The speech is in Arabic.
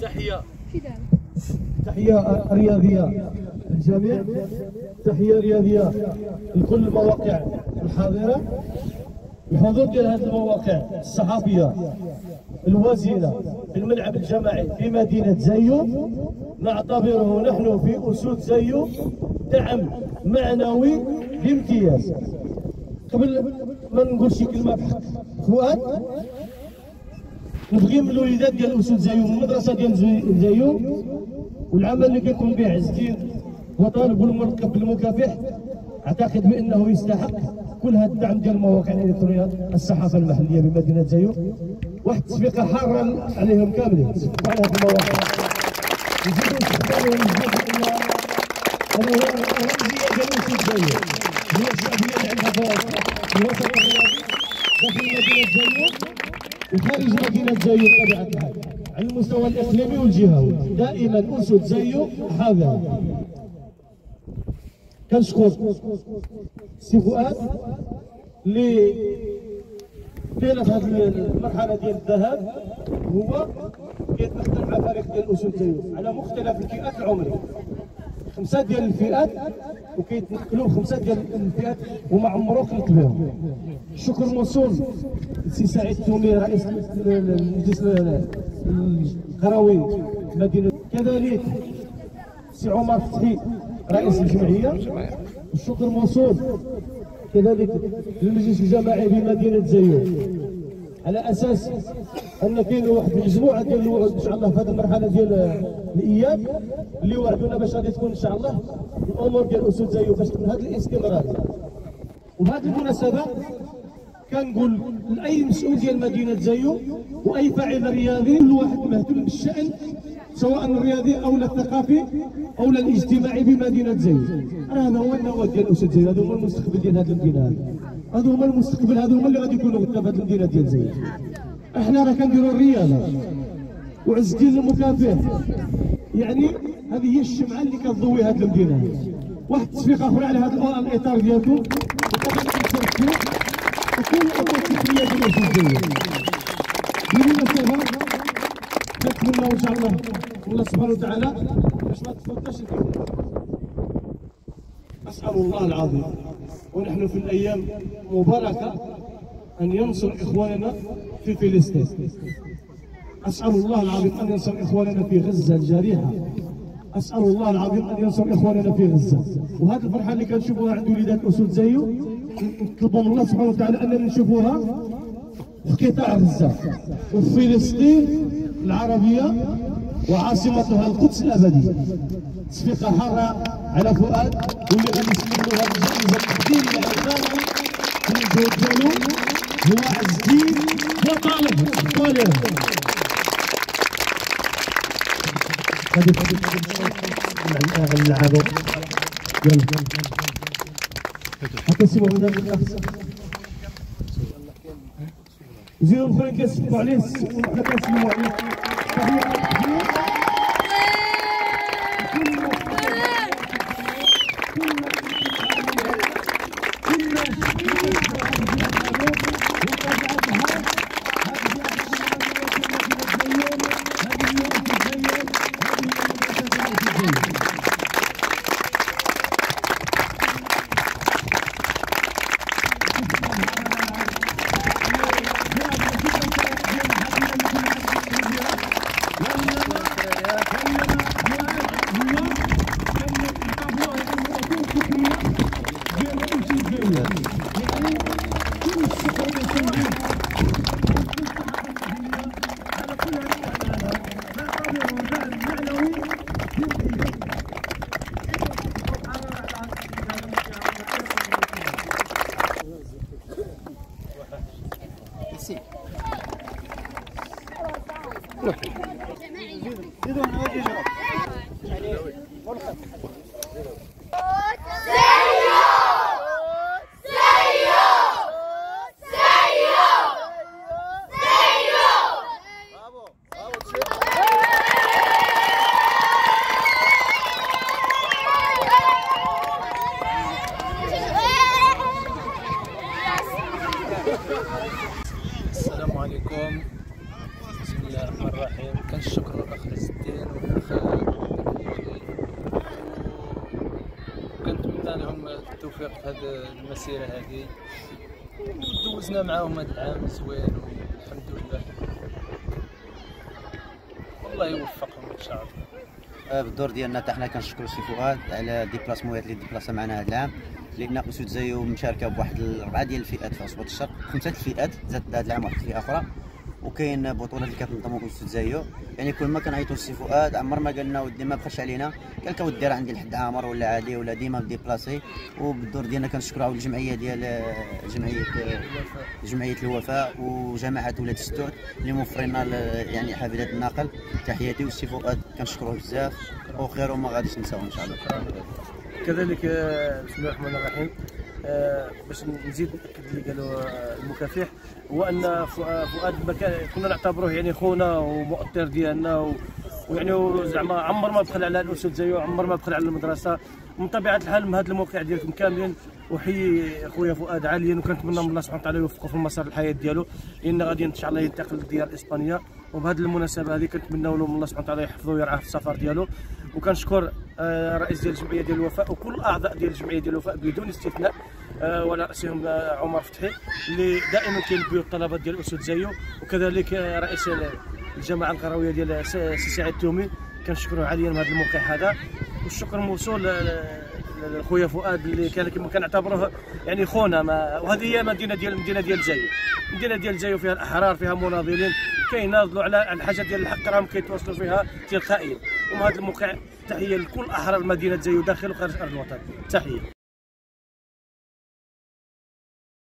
تحية. رياضية للجميع تحية رياضية لكل المواقع الحاضرة. الحضور ديال هذه المواقع الصحفية الوزيرة في الملعب الجماعي في مدينة زايو نعتبره نحن في أسود زايو دعم معنوي بامتياز. قبل ما نقول شي كلمة فؤاد. نبغي من الوليدات ديال اسود زايو من المدرسة ديال زي- زايو والعمل اللي كيقوم به عز الدين وطالب الملقب بالمكافح أعتقد بأنه يستحق كل هذا الدعم ديال المواقع الإلكترونية الصحافة المحليه بمدينة زايو واحد التسويقه حاره عليهم كاملين. على هذه المواقع يزيدوا استخدامهم هو الرمزيه ديال اسود زايو هي الشعبيه اللي عندها في وسط الرياضي. داخل مدينة زايو وخارج مدينة زايو بطبيعة الحال على المستوى الإقليمي والجهوي. دائما أسد زايو حاضرة كنشكر سي فؤاد اللي كاين في هذه المرحلة ديال الذهاب. هو كيتمثل مع فريق ديال أسد زايو على مختلف الفئات العمرية. خمسة ديال الفئات وكيتنقلوا خمسة ديال الفئات وما عمرو بهم الشكر موصول لسي سعيد تومي رئيس المجلس القروي مدينة. كذلك سي عمر فتحي رئيس الجمعية. الشكر موصول. كذلك للمجلس الجماعي بمدينة زايو على أساس أن كاين واحد المجموعه ديال الوعود إن شاء الله في هذه المرحلة ديال الإياب اللي وعدونا باش غادي تكون إن شاء الله الأمور ديال أسود زايو باش تكون هذا الاستمرار. وبهذه المناسبة كنقول لأي مسؤول ديال مدينة زايو وأي فاعل رياضي كل واحد مهتم بالشأن سواء الرياضي أو الثقافي أو الاجتماعي بمدينة زايو. هذا هو النواه ديال أسود زايو هذا هو المستقبل ديال هذه المدينة هذه. هذا هما المستقبل هذا هما اللي غادي يكونوا غدا في هذه المدينة ديال زايد. إحنا راه كنديروا الرياضة وعز الدين المكافح يعني هذه هي الشمعة اللي كتضوي هذه المدينة. واحد التصفيق اخر على هذا الإطار ديالكم. وكل الأمور التقنية ديال الجزائر بالمناسبه نتمنى إن شاء الله الله سبحانه وتعالى باش ما تفوتناش الكلمة أسأل الله العظيم. ونحن في الأيام مباركة أن ينصر إخواننا في فلسطين. أسأل الله العظيم أن ينصر إخواننا في غزة الجريحة. أسأل الله العظيم أن ينصر إخواننا في غزة. وهذه الفرحة اللي كنشوفوها عند وليدات أسود زيو نطلب من الله سبحانه وتعالى أننا نشوفوها في قطاع غزة. وفي فلسطين العربية وعاصمتها القدس الأبدية تصفيقة حارة على فؤاد واللي غادي يستلموا هذه الجائزة التقديرية من الجهود ديالو هو عز الدين وطالب طالب غادي نلعبوا يلا. حتى سيبوا النفس زيرو الاخرين كيسلموا عليه كنسلموا عليه تحية السلام عليكم. بسم الله الرحمن الرحيم. كنشكر الأخ عز الدين والاخ وكنتمنى لهم التوفيق في هذه المسيرة هذه. دوزنا معاهم هذا العام زوين والحمد لله. الله يوفقهم إن شاء الله. آه، بالدور ديالنا حتى حنا كنشكروا سي فؤاد على déplacement اللي ديبلاسا معنا هذا العام. لأن اسود زيو مشاركة بواحد الاربعه ديال الفئات في عصبه الشرق. خمسة الفئات زاد هذا العام واحد الفئه أخرى. وكاين بطولات اللي كتنظموا اسود زيو يعني كل ما كنعيطوا لسي فؤاد عمر ما قالنا ودي ما بخلش علينا. قال لك ودي راه عندي لحد عامر ولا عادي ولا ديما ديبلاسي وبالدور ديالنا كنشكروا عاود الجمعيه ديال جمعيه جمعية الوفاء وجماعة ولاد الستوت اللي موفرين يعني حافله النقل. تحياتي والسي فؤاد كنشكروه بزاف. وخير وما غاديش نساوه إن شاء الله. كذلك آه، بسم الله الرحمن الرحيم. آه، باش نزيد نأكد اللي قالوا آه، المكافح هو أن فؤ- فؤاد كنا نعتبروه يعني خونا ومؤثر ديالنا ويعني زعما عمر ما بخل على الاسود زيه عمر ما بخل على المدرسة. من طبيعة الحال من هذا الموقع ديالكم كاملين وحيي خويا فؤاد عاليا وكنتمنى من الله سبحانه وتعالى يوفقه في مسار الحياة ديالو. لأن غادي إن شاء الله ينتقل للديار اسبانيا وبهذه المناسبة هذه كنتمنى له من الله سبحانه وتعالى يحفظه ويرعاه في السفر ديالو. وكنشكر آه، رئيس ديال الجمعية ديال الوفاء وكل الاعضاء ديال الجمعية ديال الوفاء بدون استثناء آه، وعلى رأسهم آه، عمر فتحي اللي دائما كيلبيو الطلبات ديال أسود زايو وكذلك رئيس الجماعة القروية ديال سي سعيد التومي كنشكروه عاليا هذا الموقع هذا. والشكر موصول لخويا فؤاد اللي كان كنعتبروه يعني خونا. ما وهذه هي مدينة ديال المدينة ديال زايو المدينة ديال زايو فيها الأحرار فيها مناضلين كيناضلوا على الحاجة ديال الحق راهم كيتواصلوا فيها تلقائيا. ومن هذا الموقع تحية لكل أحرار مدينة زايو داخل وخارج أرض الوطن. تحية.